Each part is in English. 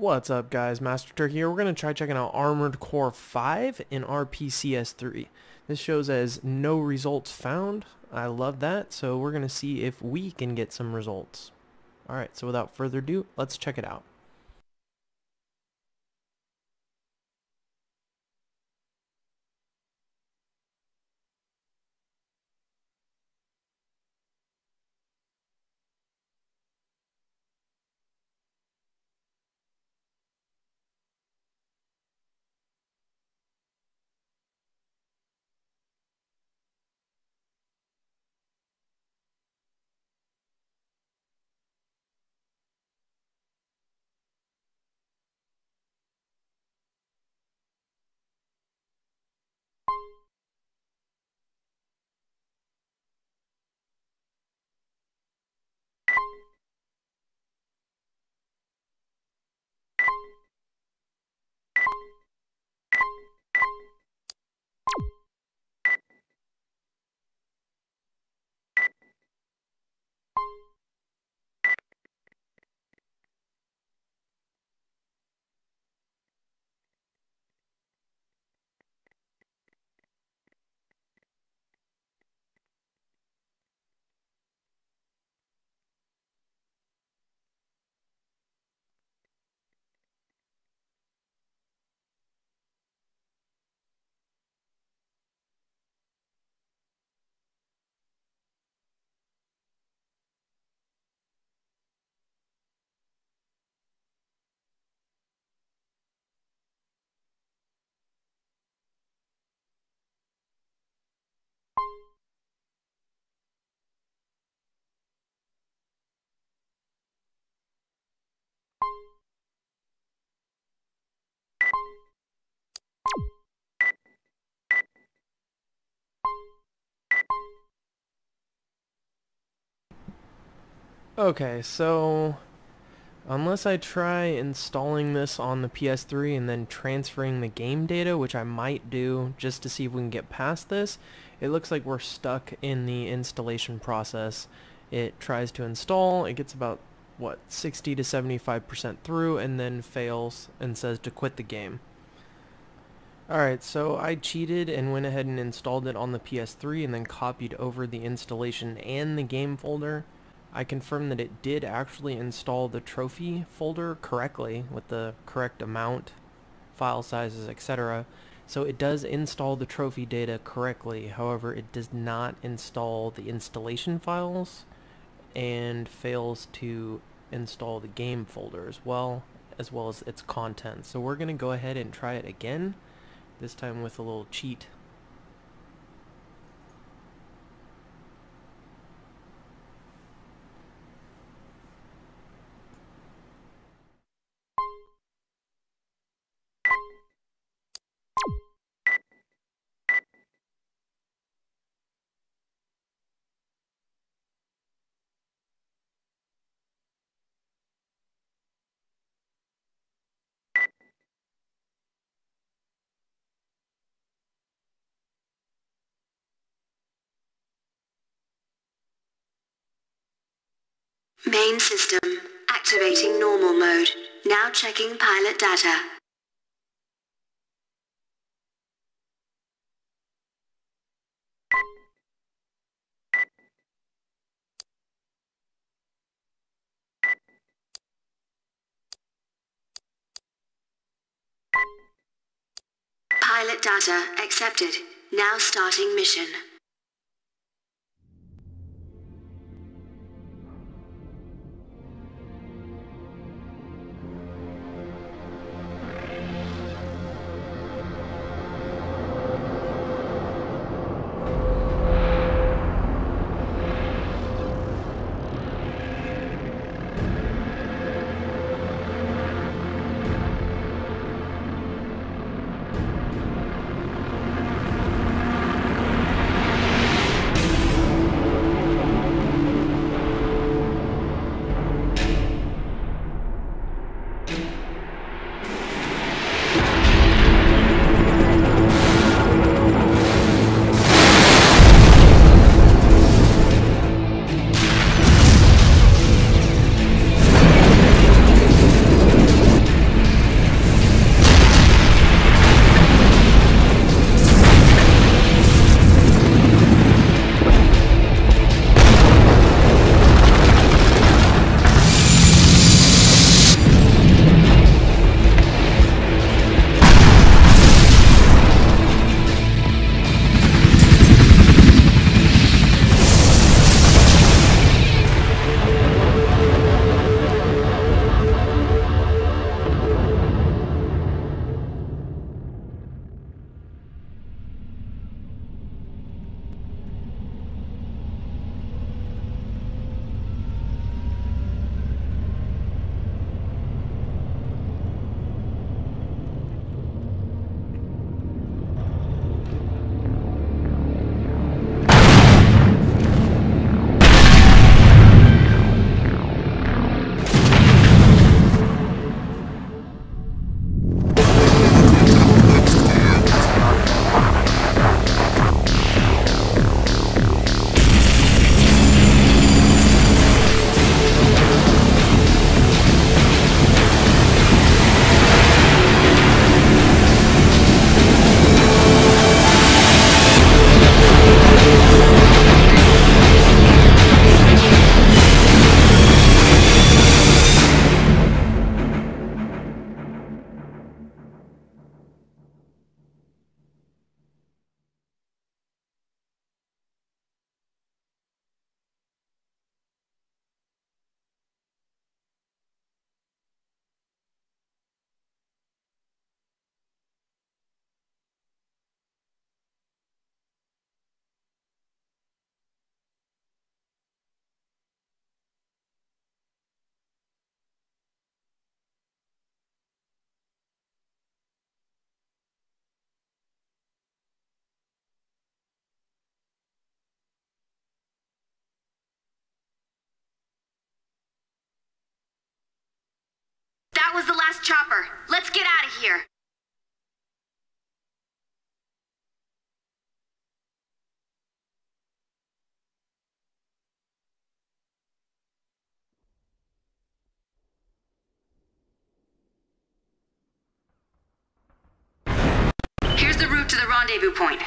What's up guys, Master Turkey here. We're going to try checking out Armored Core 5 in RPCS3. This shows as no results found. I love that, so we're going to see if we can get some results. Alright, so without further ado, let's check it out. Okay, so unless I try installing this on the PS3 and then transferring the game data, which I might do just to see if we can get past this, it looks like we're stuck in the installation process. It tries to install, it gets about, what, 60 to 75% through and then fails and says to quit the game. Alright, so I cheated and went ahead and installed it on the PS3 and then copied over the installation and the game folder. I confirmed that it did actually install the trophy folder correctly with the correct amount, file sizes, etc. So it does install the trophy data correctly, however it does not install the installation files and fails to install the game folder as well, as well as its content. So we're going to go ahead and try it again, this time with a little cheat Main system. Activating normal mode. Now checking pilot data. Pilot data accepted. Now starting mission. Chopper. Let's get out of here. Here's the route to the rendezvous point.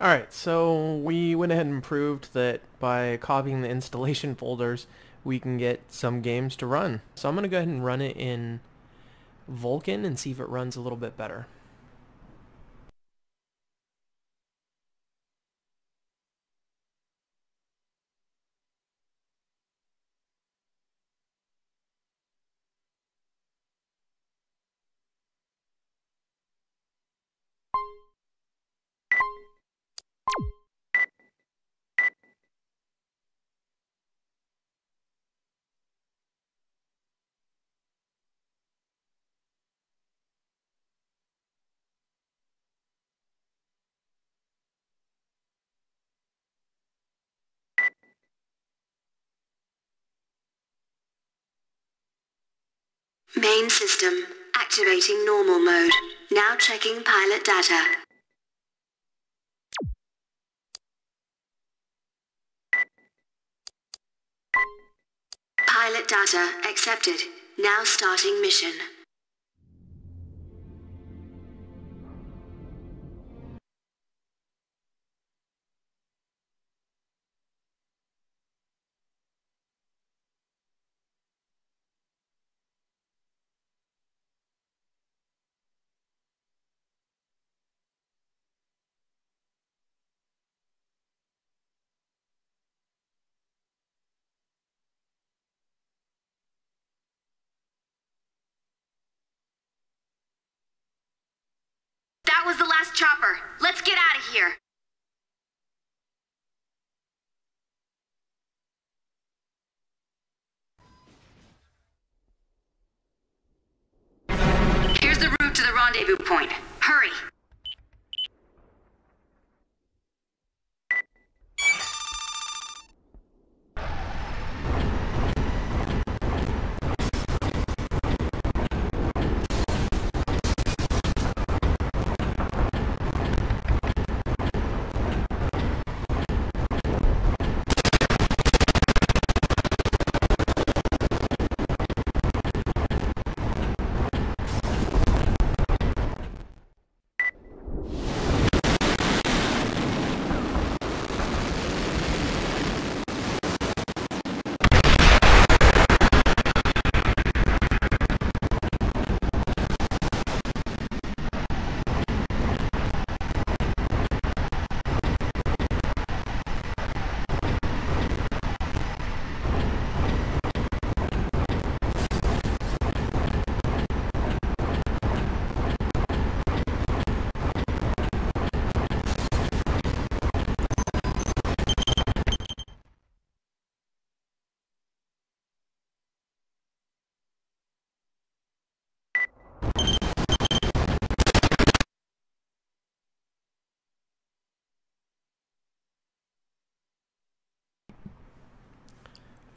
Alright, so we went ahead and proved that by copying the installation folders, we can get some games to run. So I'm going to go ahead and run it in Vulkan and see if it runs a little bit better. Main system. Activating normal mode. Now checking pilot data. Pilot data accepted. Now starting mission. Was the last chopper. Let's get out of here. Here's the route to the rendezvous point. Hurry.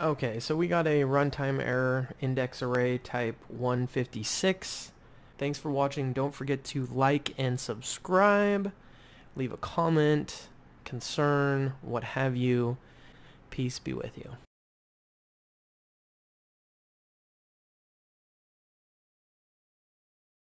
Okay, so we got a runtime error index array type 156. Thanks for watching. Don't forget to like and subscribe. Leave a comment, concern, what have you. Peace be with you.